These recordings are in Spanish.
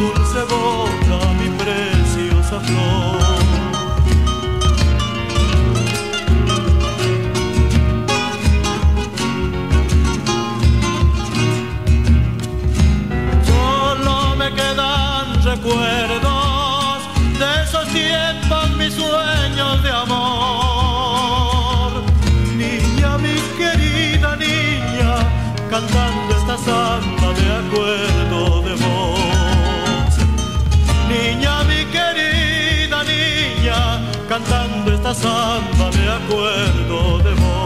dulce boca, mi preciosa flor. Samba me acuerdo de vos.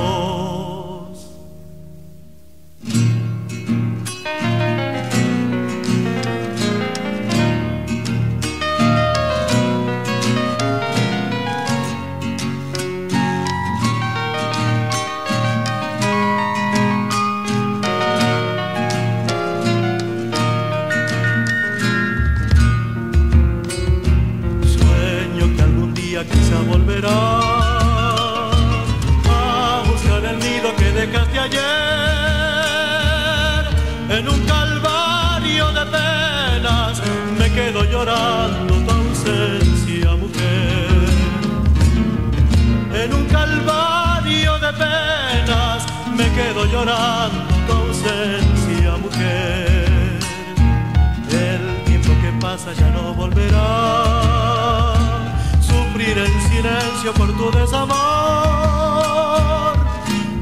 Desamor.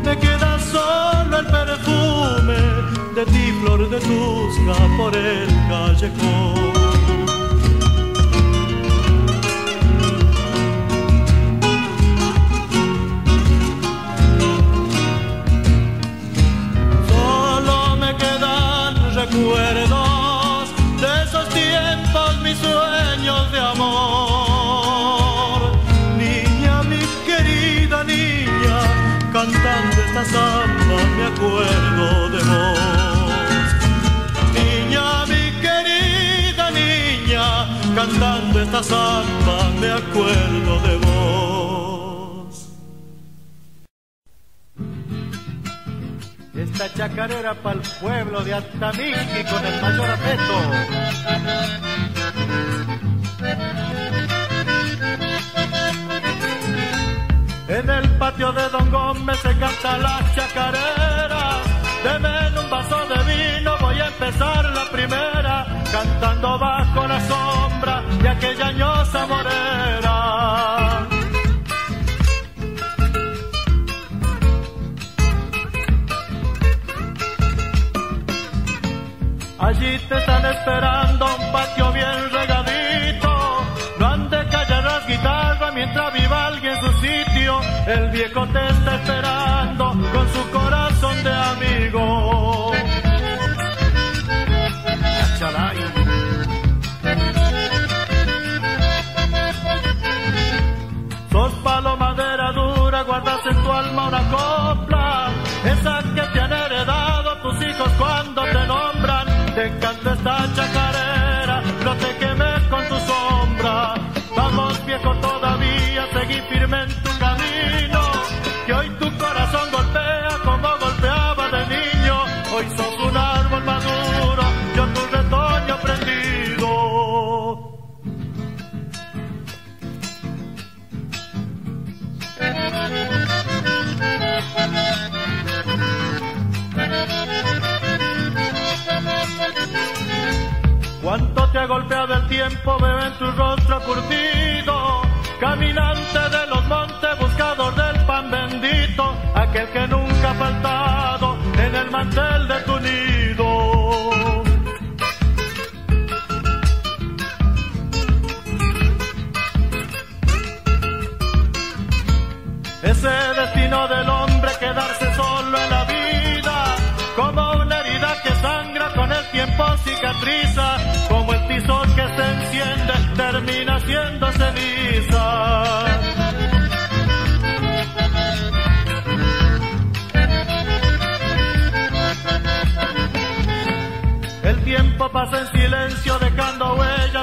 Me queda solo el perfume de ti, flor de tusca por el callejón. Acuerdo de vos. Niña, mi querida niña, cantando esta samba me acuerdo de vos. Esta chacarera para el pueblo de Altamiki con el mayor afecto. Patio de Don Gómez se canta la chacarera. Deme un vaso de vino, voy a empezar la primera, cantando bajo la sombra te está esperando con su corazón de amigo. Sos palo madera dura, guardas en tu alma una copla, esa que te han heredado tus hijos cuando te nombran. Te encanta esta chacarera, no te quemes con tu sombra. Vamos viejo todavía, seguí firme pasa en silencio, dejando huellas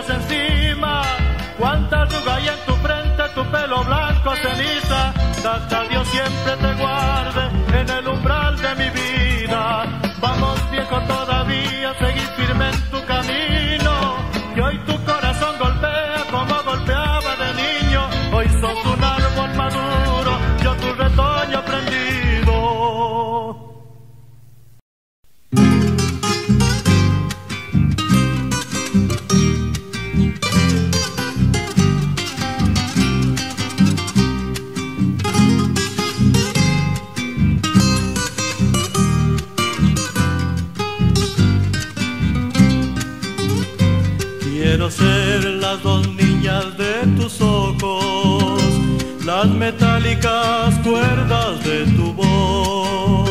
metálicas cuerdas de tu voz,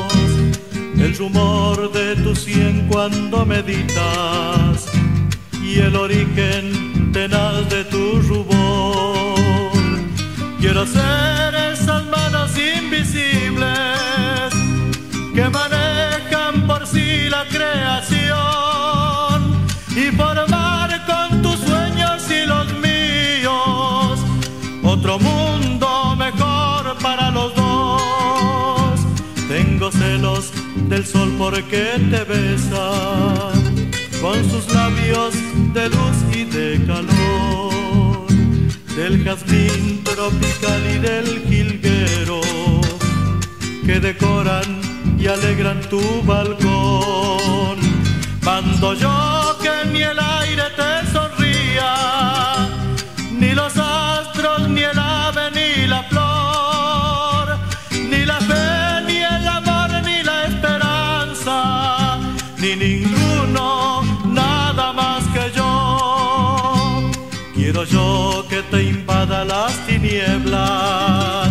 el rumor de tu sien cuando meditas y el origen tenaz de tu rubor. Quiero ser esas manos invisibles del sol porque te besa con sus labios de luz y de calor, del jazmín tropical y del jilguero que decoran y alegran tu balcón. Mando yo que ni el aire te sonría, invada las tinieblas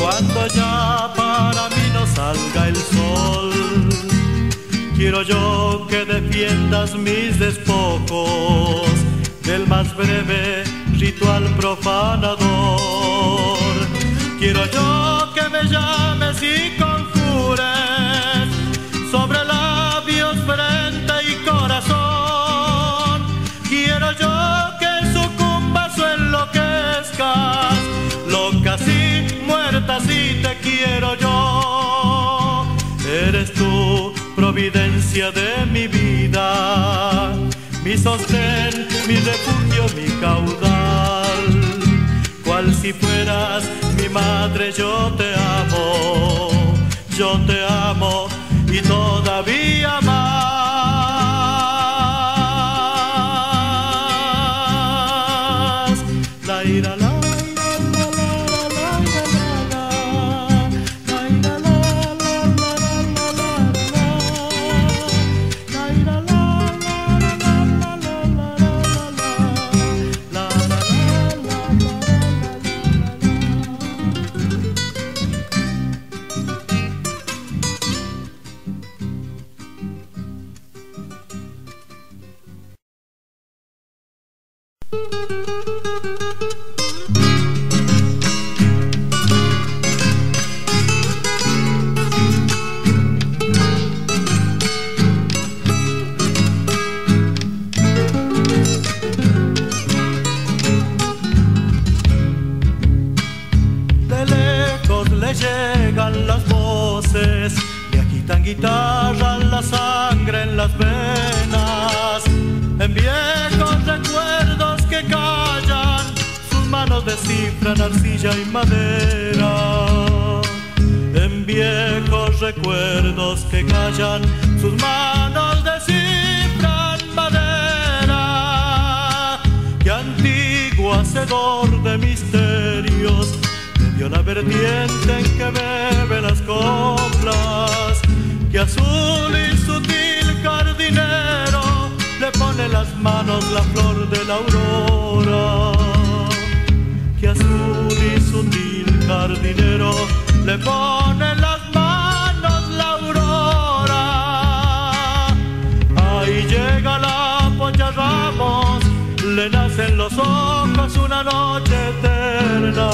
cuando ya para mí no salga el sol. Quiero yo que defiendas mis despojos del más breve ritual profanador. Quiero yo que me llames y conjures te quiero yo. Eres tú, providencia de mi vida, mi sostén, mi refugio, mi caudal. Cual si fueras mi madre, yo te amo, yo te amo y todavía más. de las manos la flor de la aurora, que azul y sutil jardinero le pone en las manos la aurora. Ahí llega la polla Ramos, le nacen los ojos una noche eterna,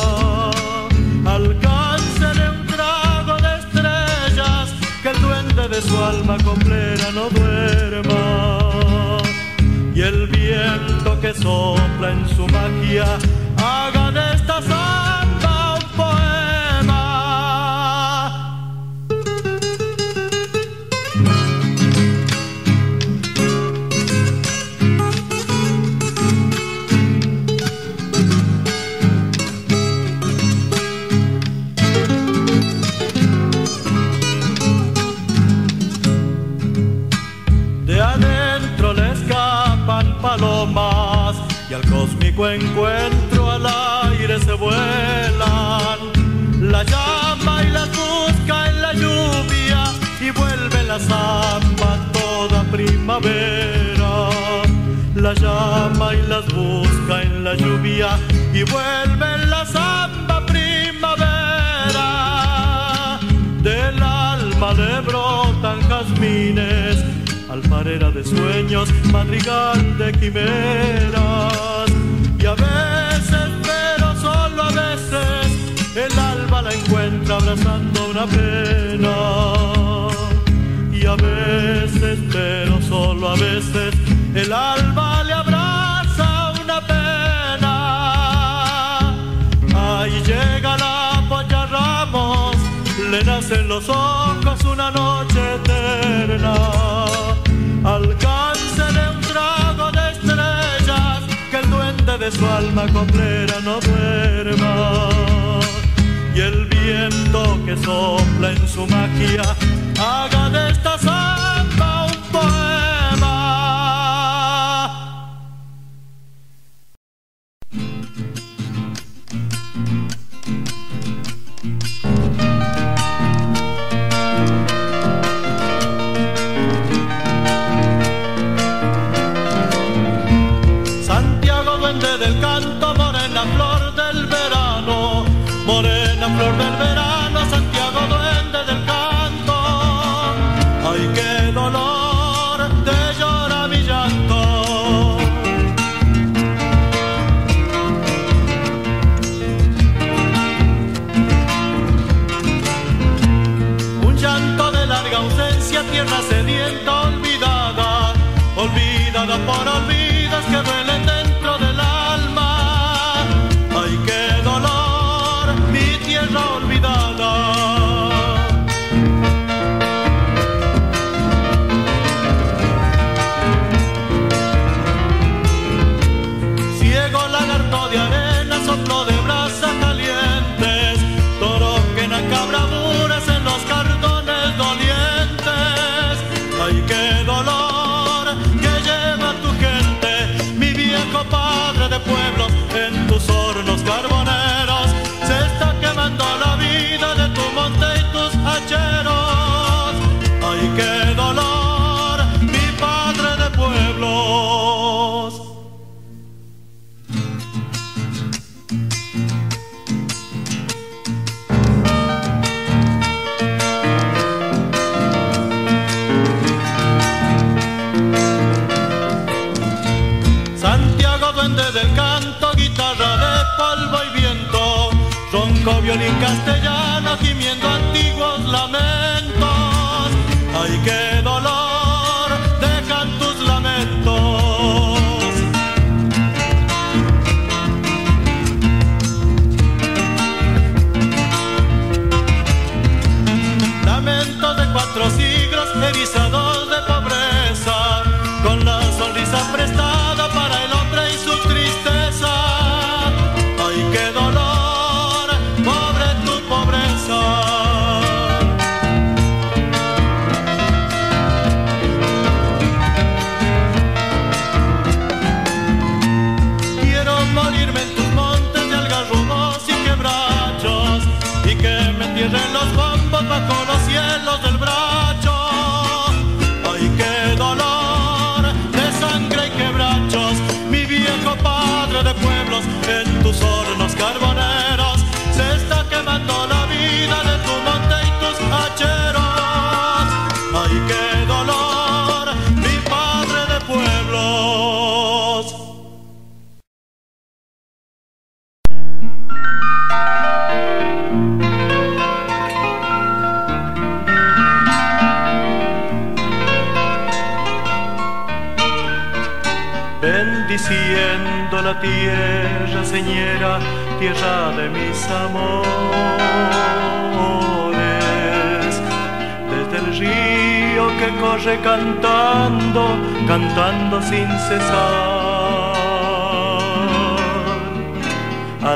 alcance de un trago de estrellas que el duende de su alma completa no duele. sopla en su magia, hagan esta sal. Encuentro al aire se vuelan, la llama y las busca en la lluvia y vuelve la zamba toda primavera. La llama y las busca en la lluvia y vuelve la zamba primavera. Del alma le brotan jazmines, alfarera de sueños, madrigal de quimeras a veces, pero solo a veces, el alba la encuentra abrazando una pena. Y a veces, pero solo a veces, el alba le abraza una pena. Ahí llega la polla Ramos, le nacen los ojos una noche eterna. su alma coplera no duerma. Y el viento que sopla en su magia haga de esta samba un poema. violín castellano.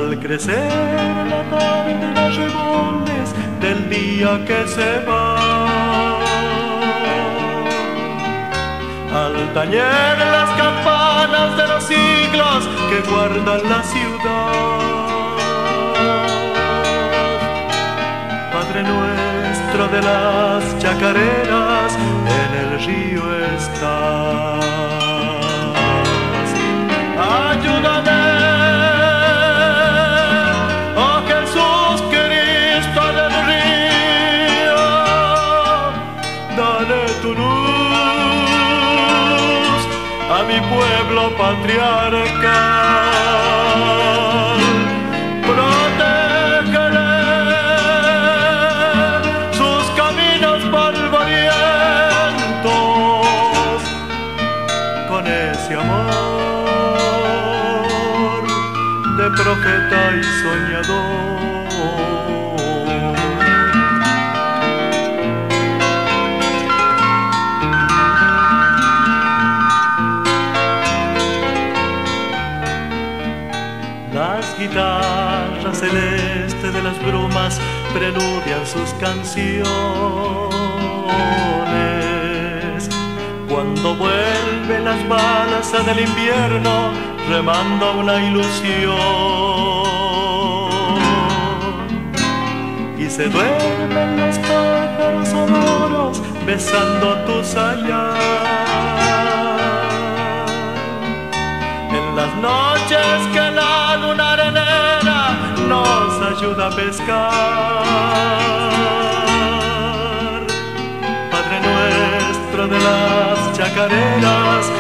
Al crecer la tarde las remones del día que se va. Al tañer las campanas de los siglos que guardan la ciudad. Padre nuestro de las chacareras, en el río estás. Ayúdame. Patriarcal. Protégele sus caminos polvorientos con ese amor de profeta y soñador. Preludian sus canciones. Cuando vuelven las balas del invierno, remando una ilusión. Y se duermen los pájaros sonoros besando tu sayas. En las noches que a pescar. Padre nuestro de las chacareras,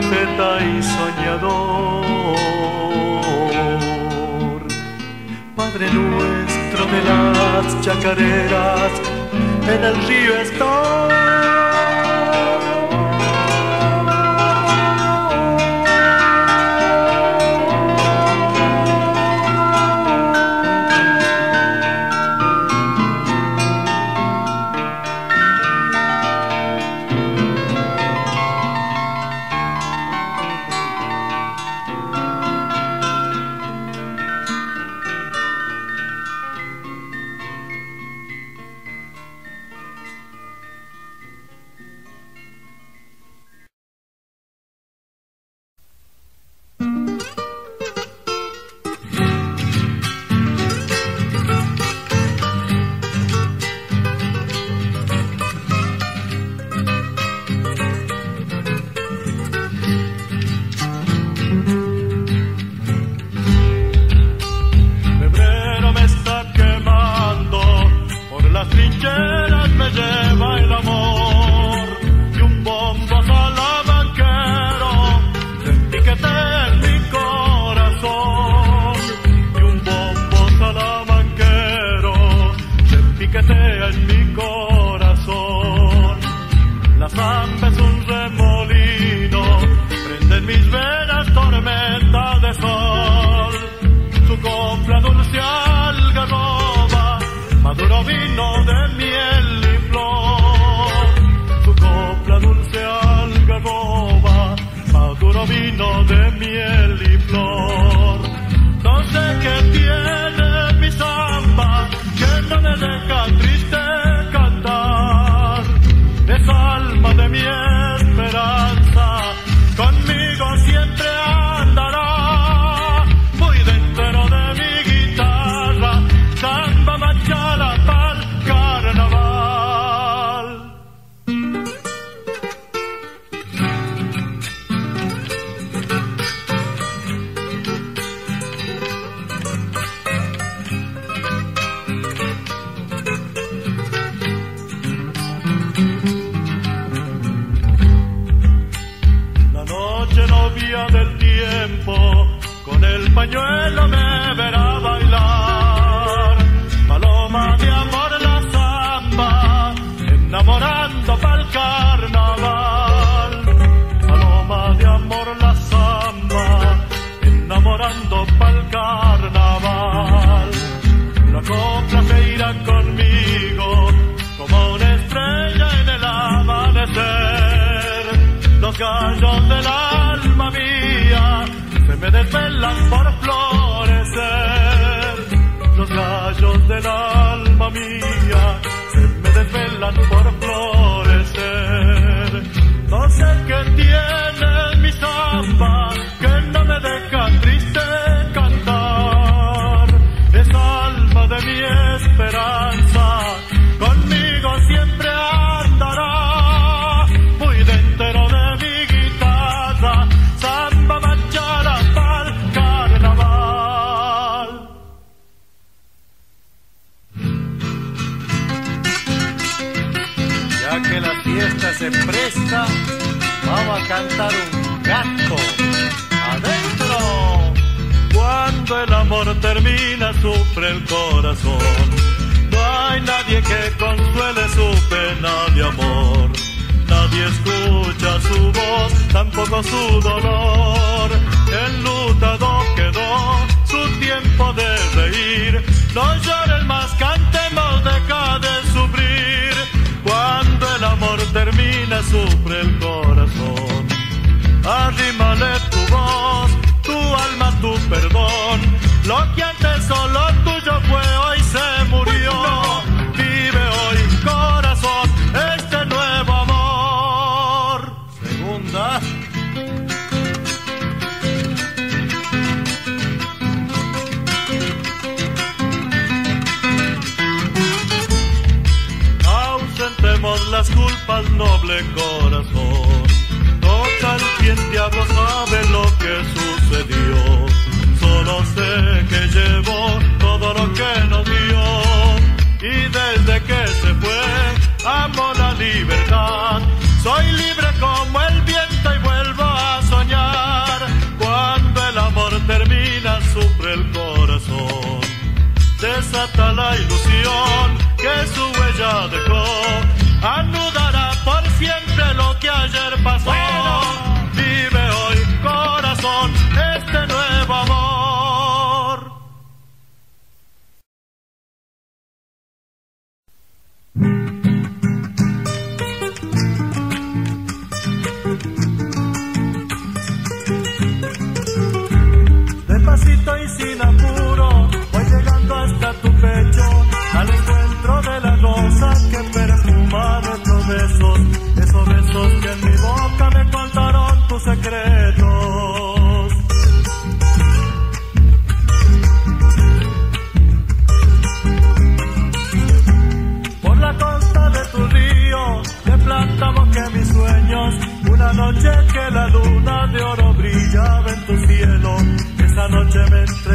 profeta y soñador. Padre nuestro de las chacareras, en el río miel y flor. cantar un gato. Adentro, cuando el amor termina, sufre el corazón. No hay nadie que consuele su pena de amor. Nadie escucha su voz, tampoco su dolor. el Enlutado quedó su tiempo de reír. No llores más, cantemos, deja de sufrir. Cuando el amor termina, sufre el corazón. como el viento y vuelvo a soñar. Cuando el amor termina, sufre el corazón. Desata la ilusión que su huella dejó.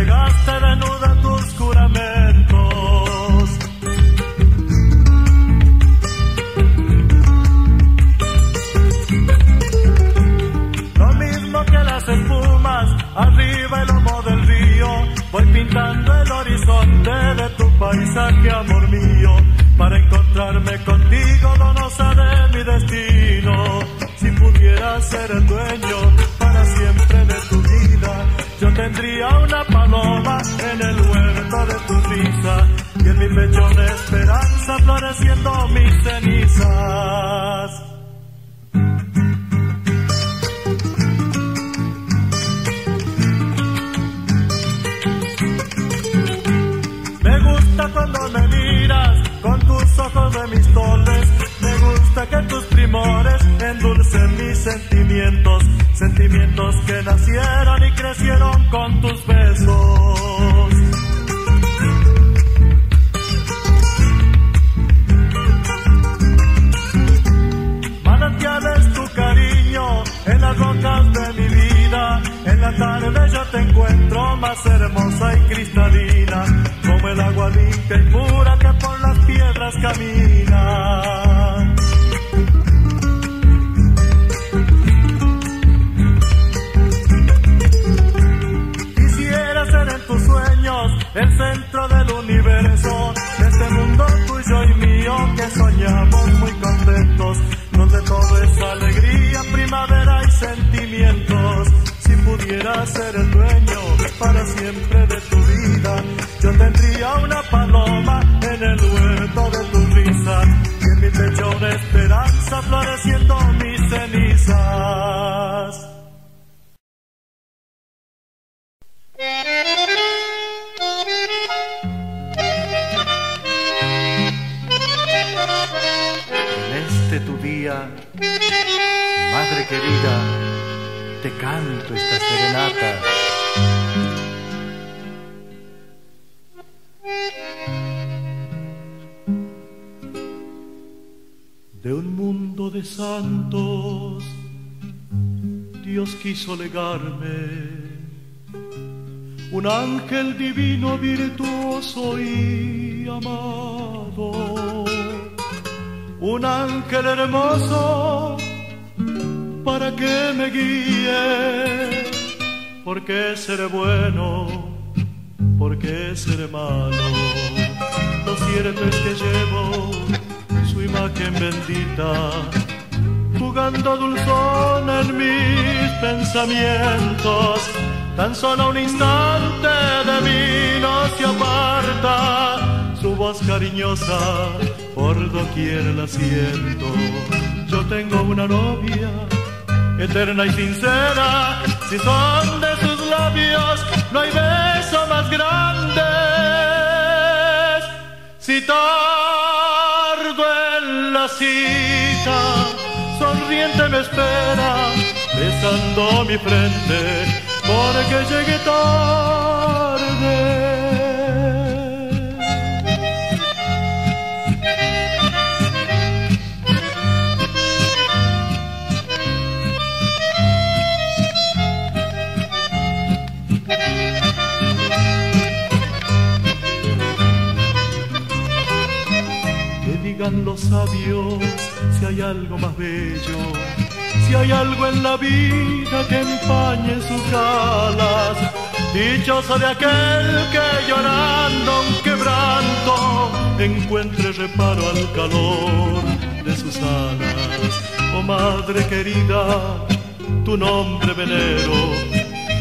regalo. cuando me miras con tus ojos de mis toles. Me gusta que tus primores endulcen mis sentimientos, sentimientos que nacieron y crecieron con tus besos. Manantiales tu cariño en las rocas de mi vida. En la tarde yo te encuentro más hermosa y cristalina el agua limpia y pura que por las piedras camina. Quisiera ser en tus sueños el centro del universo, de este mundo tuyo y mío que soñamos muy contentos, donde todo es alegría, primavera y sentimientos. Si pudiera ser el dueño para siempre de tu vida yo tendría una paloma en el huerto de tu risa y en mi pecho una esperanza floreciendo mis cenizas. En este tu día, madre querida, te canto esta serenata de santos, Dios quiso legarme un ángel divino, virtuoso y amado, un ángel hermoso para que me guíe, porque seré bueno, porque seré malo. Lo cierto que llevo imagen bendita, jugando dulzón en mis pensamientos Tan solo un instante de mí no se aparta, su voz cariñosa por doquier la siento. Yo tengo una novia eterna y sincera, si son de sus labios no hay beso más grande. Si tardo la cita, sonriente me espera, besando mi frente porque llegué tarde. Los sabios si hay algo más bello si hay algo en la vida que empañe sus alas, dichoso de aquel que llorando un quebranto encuentre reparo al calor de sus alas. Oh madre querida, tu nombre venero,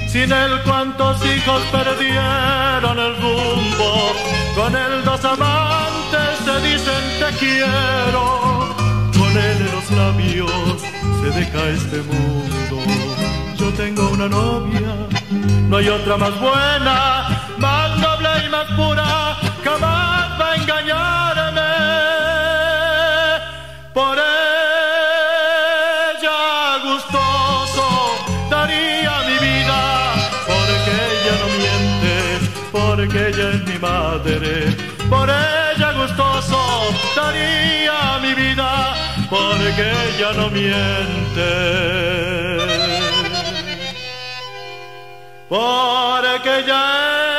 sin él cuántos hijos perdieron el rumbo, con él dos amantes se dicen quiero, con él los labios se deja este mundo. Yo tengo una novia, no hay otra más buena, más noble y más pura, jamás va a engañarme. Por ella gustoso daría mi vida, porque ella no miente, porque ella es mi madre. Por ella gustoso daría mi vida porque ella no miente. Porque ella